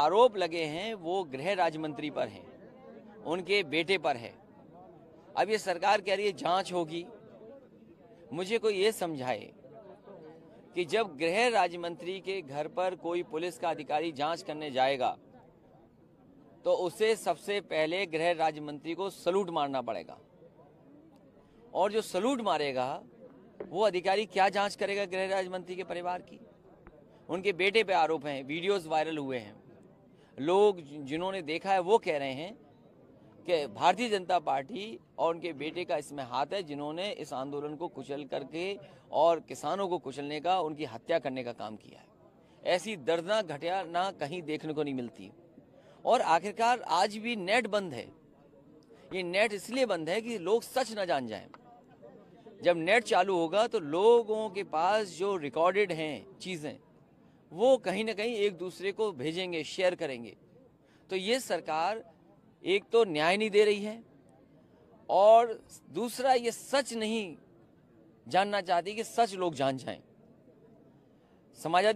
आरोप लगे हैं, वो गृह राज्य मंत्री पर हैं, उनके बेटे पर है। अब ये सरकार कह रही है जाँच होगी। मुझे कोई ये समझाए कि जब गृह राज्य मंत्री के घर पर कोई पुलिस का अधिकारी जाँच करने जाएगा तो उसे सबसे पहले गृह राज्य मंत्री को सलूट मारना पड़ेगा। और जो सलूट मारेगा, वो अधिकारी क्या जाँच करेगा गृह राज्य मंत्री के परिवार की? उनके बेटे पे आरोप हैं, वीडियोस वायरल हुए हैं। लोग जिन्होंने देखा है, वो कह रहे हैं कि भारतीय जनता पार्टी और उनके बेटे का इसमें हाथ है, जिन्होंने इस आंदोलन को कुचल करके और किसानों को कुचलने का, उनकी हत्या करने का काम किया है। ऐसी दर्दनाक घटिया ना कहीं देखने को नहीं मिलती। और आखिरकार आज भी नेट बंद है। ये नेट इसलिए बंद है कि लोग सच ना जान जाएँ। जब नेट चालू होगा तो लोगों के पास जो रिकॉर्डेड हैं चीज़ें वो कहीं ना कहीं एक दूसरे को भेजेंगे शेयर करेंगे। तो ये सरकार एक तो न्याय नहीं दे रही है और दूसरा, ये सच नहीं जानना चाहती कि सच लोग जान जाएँ। समाजवादी